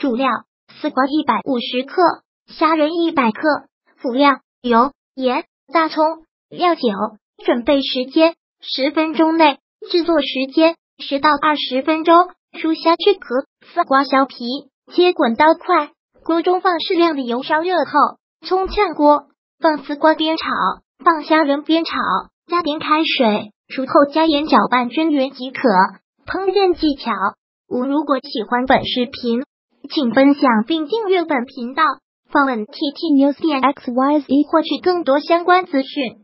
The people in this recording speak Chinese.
主料：丝瓜一百五十克，虾仁一百克。辅料：油、盐、大葱、料酒。准备时间：十分钟内。制作时间：十到二十分钟。熟虾去壳，丝瓜削皮，切滚刀块。锅中放适量的油，烧热后，葱炝锅，放丝瓜煸炒，放虾仁煸炒，加点开水，熟后加盐搅拌均匀即可。烹饪技巧五：如果喜欢本视频，请分享并订阅本频道，访问 T T News X Y Z 获取更多相关资讯。